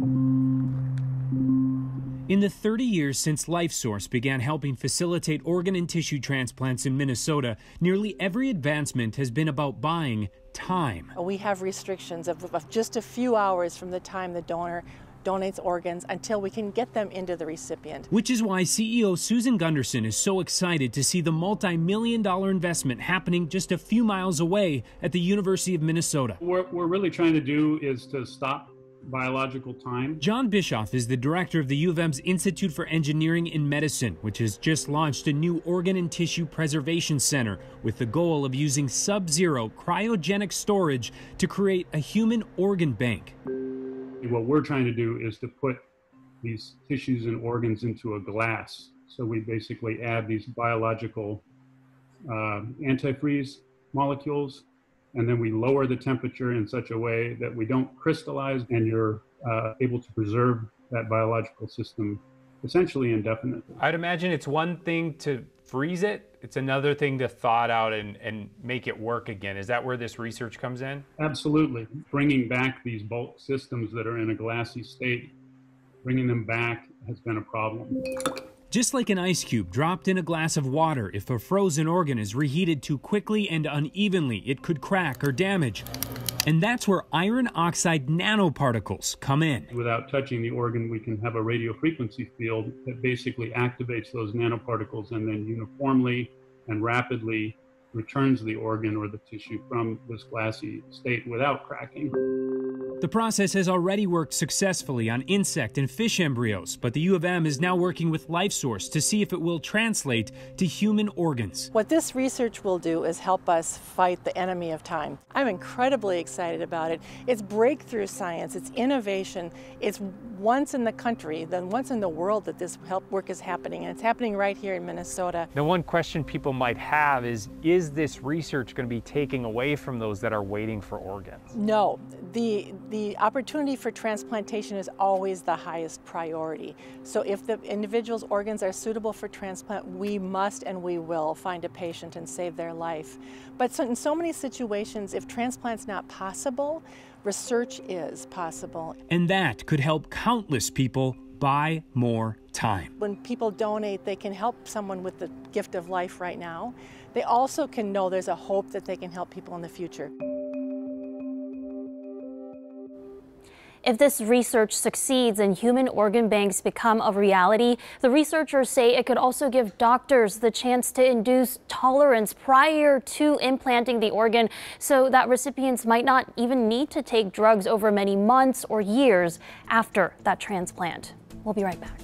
In the 30 years since LifeSource began helping facilitate organ and tissue transplants in Minnesota, nearly every advancement has been about buying time. We have restrictions of, of just a few hours from the time the donor donates organs until we can get them into the recipient. Which is why CEO Susan Gunderson is so excited to see the multi million dollar investment happening just a few miles away at the University of Minnesota. What we're really trying to do is to stop biological time. John Bischof is the director of the U of M's Institute for Engineering in Medicine, which has just launched a new organ and tissue preservation center with the goal of using sub zero cryogenic storage to create a human organ bank. What we're trying to do is to put these tissues and organs into a glass. So we basically add these biological uh, antifreeze molecules and then we lower the temperature in such a way that we don't crystallize and you're uh, able to preserve that biological system essentially indefinitely. I'd imagine it's one thing to freeze it, it's another thing to thaw it out and, and make it work again. Is that where this research comes in? Absolutely. Bringing back these bulk systems that are in a glassy state, bringing them back has been a problem. Just like an ice cube dropped in a glass of water, if a frozen organ is reheated too quickly and unevenly, it could crack or damage. And that's where iron oxide nanoparticles come in. Without touching the organ, we can have a radio frequency field that basically activates those nanoparticles and then uniformly and rapidly returns the organ or the tissue from this glassy state without cracking. The process has already worked successfully on insect and fish embryos, but the U of M is now working with LifeSource to see if it will translate to human organs. What this research will do is help us fight the enemy of time. I'm incredibly excited about it. It's breakthrough science, it's innovation, it's once in the country, then once in the world that this help work is happening, and it's happening right here in Minnesota. The one question people might have is, is this research going to be taking away from those that are waiting for organs? No. The, the opportunity for transplantation is always the highest priority. So if the individual's organs are suitable for transplant, we must and we will find a patient and save their life. But so, in so many situations, if transplant's not possible, research is possible. And that could help countless people buy more time. When people donate, they can help someone with the gift of life right now. They also can know there's a hope that they can help people in the future. If this research succeeds and human organ banks become a reality, the researchers say it could also give doctors the chance to induce tolerance prior to implanting the organ so that recipients might not even need to take drugs over many months or years after that transplant. We'll be right back.